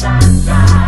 Stop.